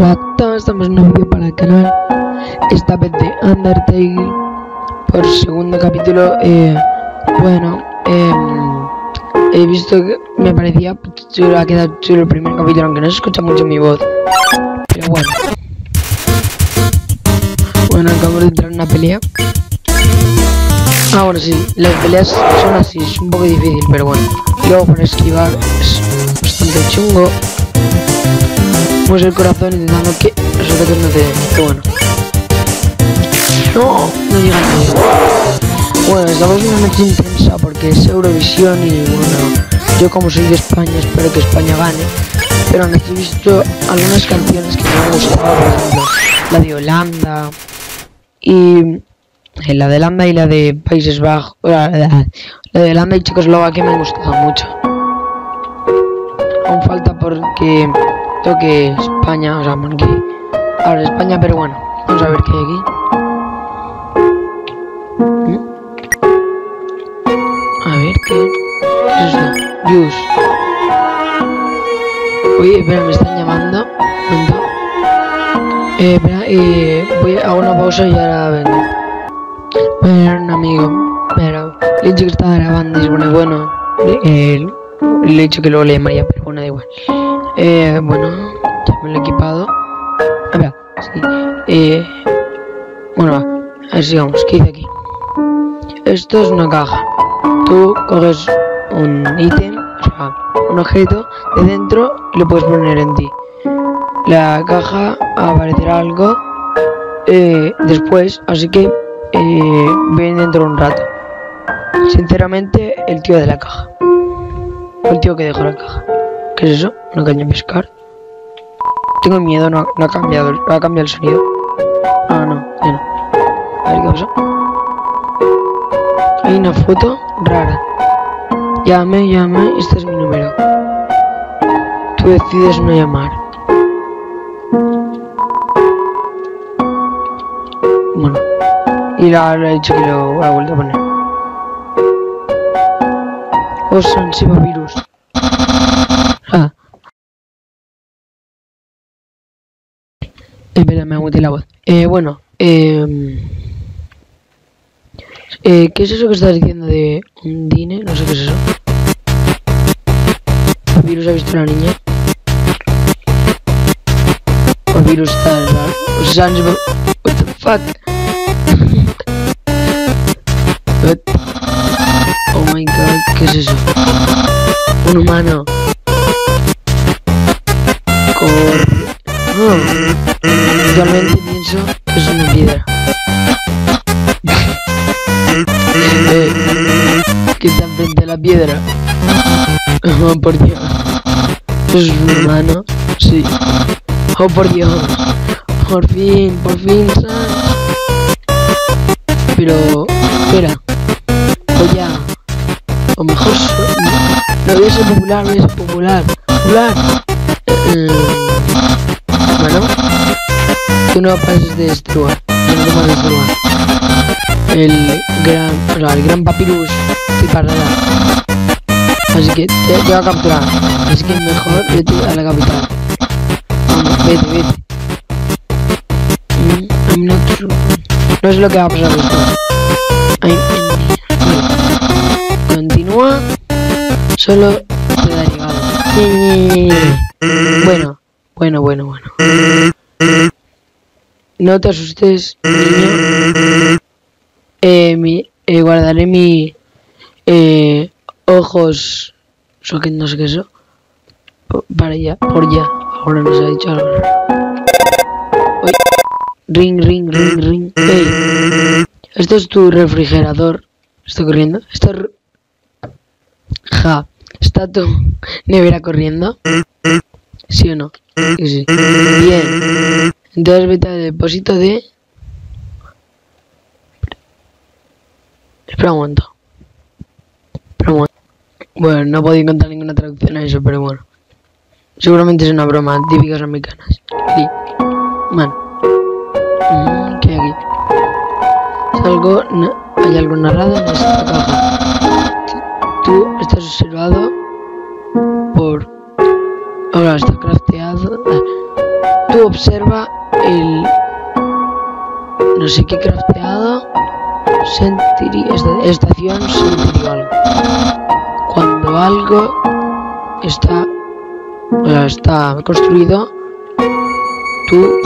Hola estamos en un vídeo para el canal Esta vez de Undertale Por segundo capítulo eh, Bueno em, He visto que me parecía chulo, Ha quedado chulo el primer capítulo Aunque no se escucha mucho mi voz Pero bueno Bueno, acabamos de entrar en una pelea Ah, bueno, sí, las peleas son así, es un poco difícil, pero bueno. Luego para esquivar es bastante chungo. Pues el corazón intentando que ataques no te bueno. No, no llega nadie. Bueno, estamos en una noche intensa porque es Eurovisión y bueno, yo como soy de España espero que España gane. Pero han visto algunas canciones que me han gustado, por ejemplo, la de Holanda y eh, la de Holanda y la de Países Bajos, la de Holanda y Checoslovaquia me han gustado mucho. Aún falta porque toque España, o sea, porque ahora España, pero bueno, vamos a ver qué hay aquí. A ver qué ¿Qué es esto. Oye, espera, me están llamando. Eh, espera, eh, voy a hago una pausa y ahora vengo. Era un amigo, pero le he dicho que estaba grabando y pone bueno. Eh, le he dicho que luego le llamaría, pero bueno, da igual. Eh, bueno, ya lo he equipado. A ver, sí. Eh, bueno, va. A ver. ¿Qué dice aquí? Esto es una caja. Tú coges un ítem, o sea, un objeto de dentro y lo puedes poner en ti. La caja aparecerá algo eh, después, así que eh, ven dentro un rato. Sinceramente, el tío de la caja. El tío que dejó la caja. ¿Qué es eso? ¿Una caña de pescar? Tengo miedo, no, ha cambiado, no ha cambiado el sonido. Ah, no, ya no. A ver qué pasa. Hay una foto rara. Llame, llame, este es mi número. Tú decides no llamar. Bueno, y le he dicho que lo ha vuelto a poner. Oh, Sansiva virus. Ah. Espera, me aguanté la voz. Eh, bueno, eh, eh, ¿qué es eso que estás diciendo de un dine? No sé qué es eso. ¿El virus ha visto a la niña? ¿O virus está. O sea, Sansiva... What the fuck? Oh my god, ¿qué es eso? Un humano. Cor... No. Piedra? Oh, por Dios. ¿Es un humano? Sí. Oh, por Dios. Por fin, por fin. Pero... Espera. O ya. O mejor... No voy a ser popular, voy a ser popular. Popular. Eh, bueno. Tú no pases de este. El gran... O sea, el gran. Así que te, te va a capturar. Así que mejor vete a la capital. Vete, vete. Mm. No sé lo que va a pasar después. Continúa. Solo te da llegado. Bueno, bueno, bueno, bueno. No te asustes. Eh, mi, eh, guardaré mi eh, ojos. No sé qué es eso. Para ya, por ya. Ahora nos ha dicho. Ring, ring, ring, ring. Ey. Esto es tu refrigerador. Está corriendo. Está. Ja. ¿Está tu nevera corriendo? ¿Sí o no? Bien. Entonces vete al depósito de. Espera un momento. Espera un momento. Bueno, no puedo encontrar ninguna traducción a eso, pero bueno. Seguramente es una broma, típicas americanas. Sí. Bueno. Mm, ¿Qué hay aquí? Es algo, na- hay algo narrado en esta. Tú estás observado por... Ahora está crafteado. eh, tú observa el no sé qué crafteado sentiri, estación sentir algo. Cuando algo está está construido, tú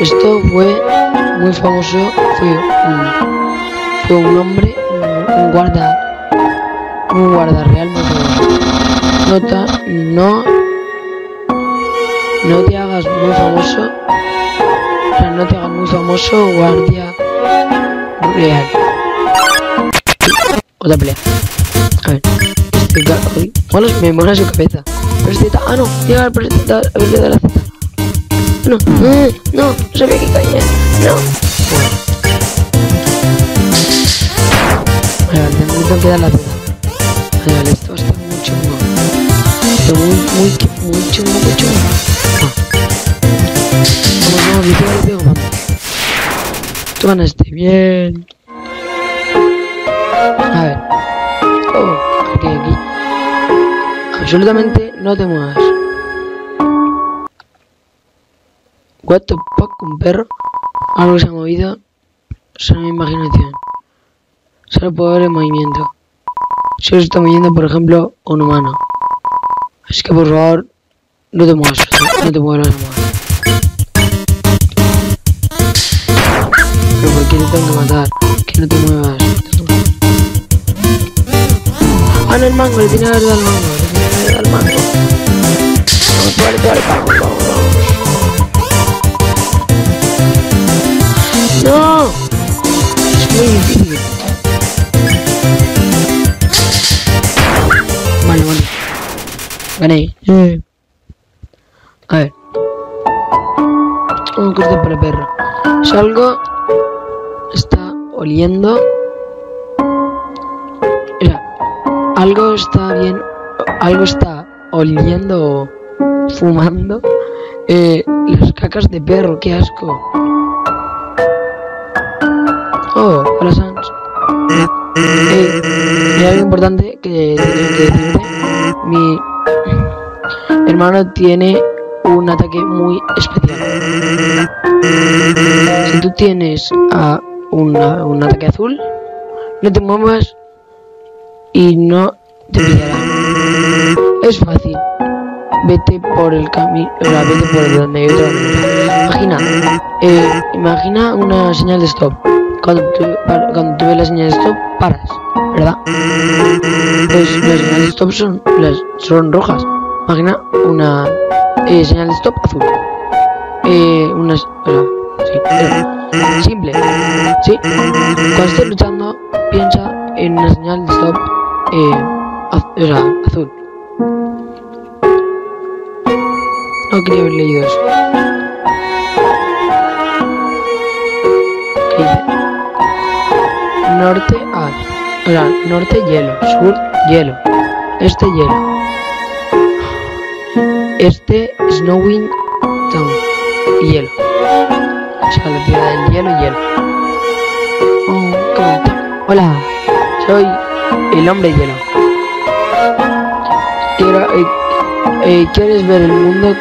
Esto fue muy famoso, fue un, fue un hombre, un, guarda, un guarda real. Nota, no, no te hagas muy famoso, no te hagas muy famoso guardia real. Otra pelea. A ver. Bueno, me mola su cabeza. Pero ah no, llega el presenta, a ver, le da la Z. No, no, no, sabía que caía. No. Vale, vale, tengo que dar la Z. Vale, vale, esto va a estar muy chungo. Esto muy, muy, muy chungo, muy chungo. Vamos, vamos, le vamos. Toma este, bien. A ver. Oh, aquí, aquí. Absolutamente no te muevas. What the fuck, un perro. Algo se ha movido. Solo mi imaginación. Solo puedo ver el movimiento. Solo está moviendo, por ejemplo, un humano. Así que por favor, no te muevas. No te muevas, te muevas. Pero ¿por qué te tengo que matar? Que no te muevas. Ah, no, el mango, le tiene dado el mango. Le tiene dado el mango. Vale, vale, vamos, vamos. ¡No! Es muy difícil. Vale, vale. Gané. A ver. Un corte para perro. Salgo. Oliendo. Mira. Algo está bien. Algo está oliendo fumando. Eh, las cacas de perro, qué asco. Oh, hola Sans. Eh, hay algo importante que que decirte. Mi hermano tiene un ataque muy especial. Si tú tienes a una, un ataque azul, no te muevas y no te pillará. Es fácil. Vete por el camino, vete por donde te Imagina, eh, imagina una señal de stop cuando tú, cuando tú ves la señal de stop, paras, ¿verdad? Pues las señales de stop son, las, son rojas. Imagina una eh, señal de stop azul. Eh, una... sí, simple. Sí. Cuando estés luchando, piensa en una señal de stop eh, azul. No quería haber leído eso. Norte a o sea, norte hielo, sur hielo, este hielo, este snowing town hielo, tierra del hielo y hielo. Hola, soy el hombre hielo. Quiero, eh, eh, quieres ver el mundo,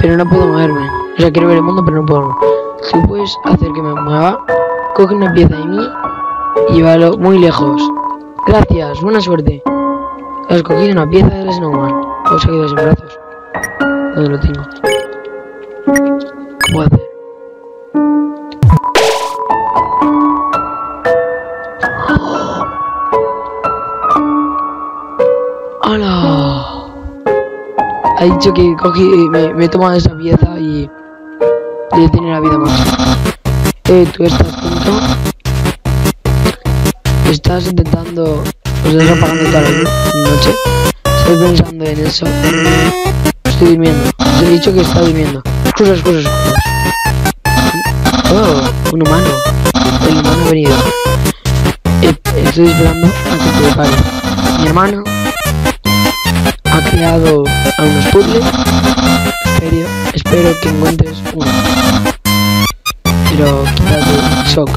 pero no puedo moverme. O sea, quiero ver el mundo, pero no puedo. Si puedes hacer que me mueva, coge una pieza de mí y llévalo muy lejos. Gracias, buena suerte. Has cogido una pieza del Snowman. Lo has seguido sin brazos. ¿Dónde lo tengo? ¿Qué puedo hacer? Ha dicho que cogí, me, me he tomado esa pieza y le tiene la vida más. Eh, tú estás junto. Estás intentando. Pues estás apagando toda la noche. Estoy pensando en eso. Estoy durmiendo. Te he dicho que está durmiendo. Excusas, excusas, excusas. Oh, un humano. El humano ha venido. Eh, estoy esperando a que te prepare. Mi hermano creado a unos puzzles. Espero, espero que encuentres uno pero quítate shock.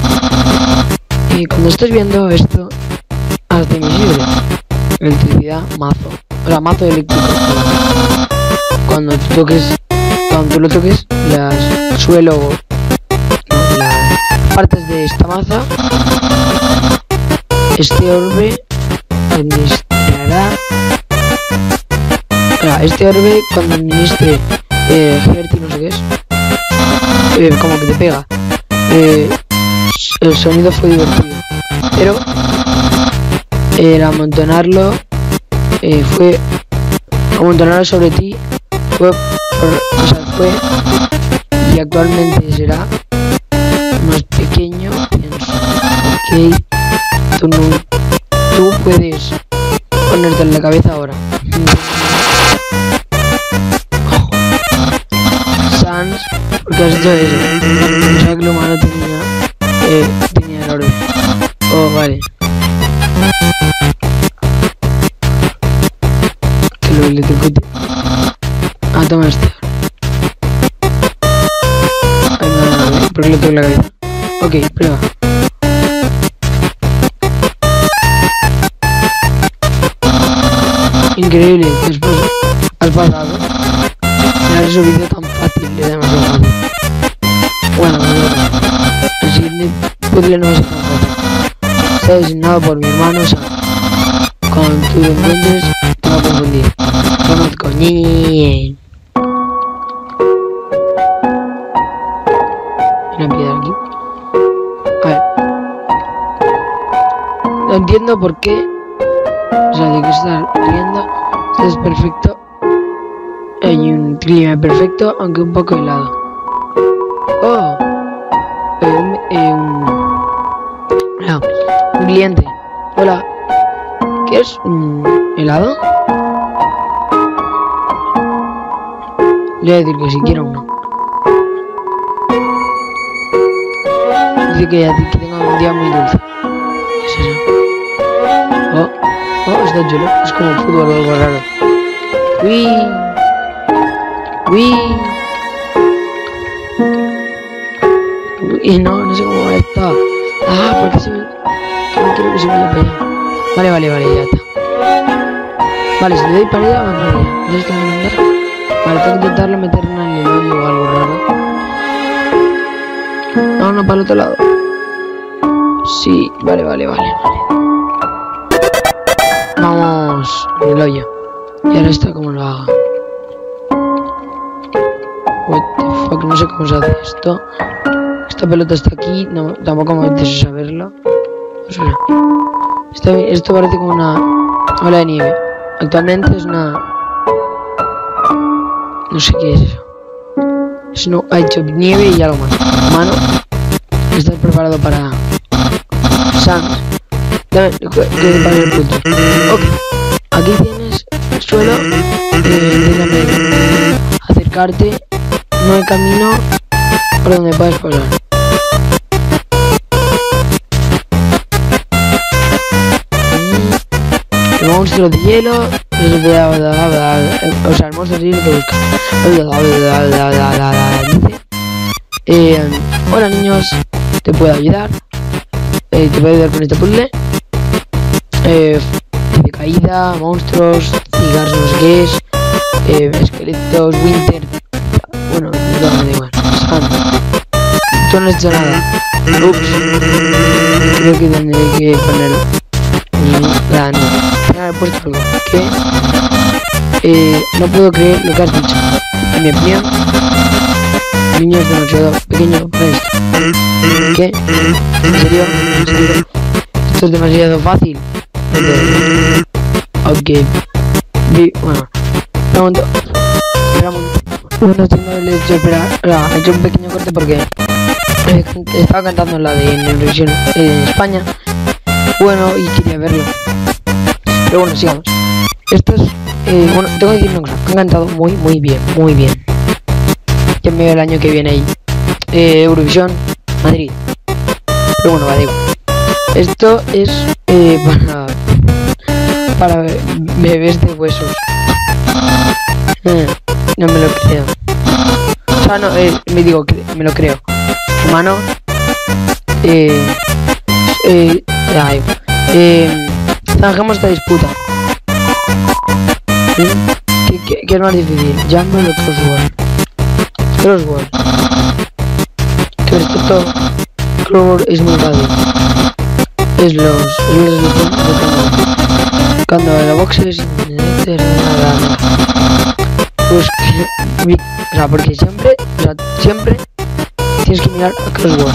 Y cuando estés viendo esto, haz de mi libre. Electricidad, mazo. o sea, mazo eléctrico. Cuando tú toques, cuando tú lo toques, las suelo, las partes de esta maza, este orbe administrará, sea, este orbe cuando administre eh, Gertie, no sé qué es, eh, como que te pega. Eh, el sonido fue divertido, pero el amontonarlo eh, fue amontonarlo sobre ti fue, y actualmente será más pequeño pienso ok tú no tú puedes ponerte en la cabeza ahora porque hecho eso que el humano tenía eh, tenía el orbe oh vale que lo electrocute. Ah, toma este. Ay, no, no, no, ¿por qué le toco la cabeza? Ok, prueba. Increíble, después has pasado. Me has subido tan fácil, demasiado fácil. Siguiente puzzle no va a ser tan fácil. Está designado por mi hermano Sam. Tú lo encuentres, te va a confundir. Conozco. Ñe. Una piedra aquí. A ver. No entiendo por qué. O sea, de qué estás riendo. Esto es perfecto. Hay un clima perfecto, aunque un poco helado. Oh. Un, eh, cliente. Hola. ¿Quieres un helado? Le voy a decir que si quiero uno. Dice que, que tenga un día muy dulce. ¿Qué es eso? Oh, oh, está chulo. Es como fútbol o algo raro. Uy, no, no sé cómo está. Ah, porque se me... No quiero que se vaya para allá. Vale, vale, vale, ya está. Vale, si le doy para allá, va para allá. ¿Ya está en? Vale, tengo que intentarlo meter en el hoyo o algo raro. No, no, para el otro lado. Sí, vale, vale, vale, vale. Vamos, en el hoyo. Y ahora está como lo haga. What the fuck, no sé cómo se hace esto. Esta pelota está aquí, no, tampoco me interesa saberlo. O sea, esto, esto parece como una ola de nieve. Actualmente es una... No sé qué es eso. Es no, ha hecho nieve y algo más. Humano, ¿estás preparado para... Sans? Dame, para el punto. Ok. Aquí tienes suelo. Eh, acercarte. No hay camino por donde puedes pasar. El monstruo de hielo. O sea, el monstruo de hielo que busca. Eh, hola niños, te puedo ayudar. Eh, te puedo ayudar con este puzzle. Eh, de caída, monstruos, cigarros, no sé qué es. Eh, esqueletos, winter. Bueno, no igual. Sand. Tú no has hecho nada. Ups. Creo que tendré que ponerlo. Nada, que haber puesto algo. ¿Qué? Eh, no puedo creer lo que has dicho. En mi opinión, el niño es demasiado pequeño. ¿Qué? ¿En serio? ¿En serio? Esto es demasiado fácil. Ok. Vi- bueno. Pregunto. Esperamos. No le he hecho esperar. He hecho un pequeño corte porque eh, estaba cantando la de Eurovisión en España. Bueno, y quería verlo. Pero bueno, sigamos. Esto es. Eh, bueno, tengo que decir cosa. Han cantado muy, muy bien. Muy bien. Ya me veo el año que viene ahí. Eh, Eurovisión, Madrid. Pero bueno, vale. Esto es eh, para. Para be- bebés de huesos. Eh, no me lo creo. O sea, no, eh, me digo, me lo creo. Humano. Eh. Eh. Eh zanjemos esta disputa. ¿Qué, qué, es más difícil? ¿Jungle o Crossword? Crossword. Que respecto Crossword es muy fácil. Es los... De, de Cuando la box es... Pues que... O sea, porque siempre... O sea, siempre... Tienes que mirar a Crossword.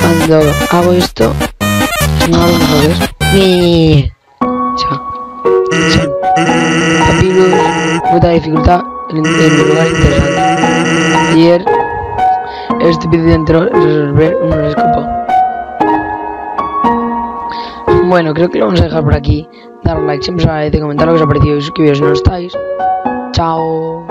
Cuando hago esto... No mejores... Mi... Chao. Chao. Papyrus, puta dificultad en, en un lugar interesante. Ayer este vídeo entró resolver un escapó. Bueno, creo que lo vamos a dejar por aquí. Dar like, siempre se agradece, comentar lo que os ha parecido y suscribiros si no estáis. Chao.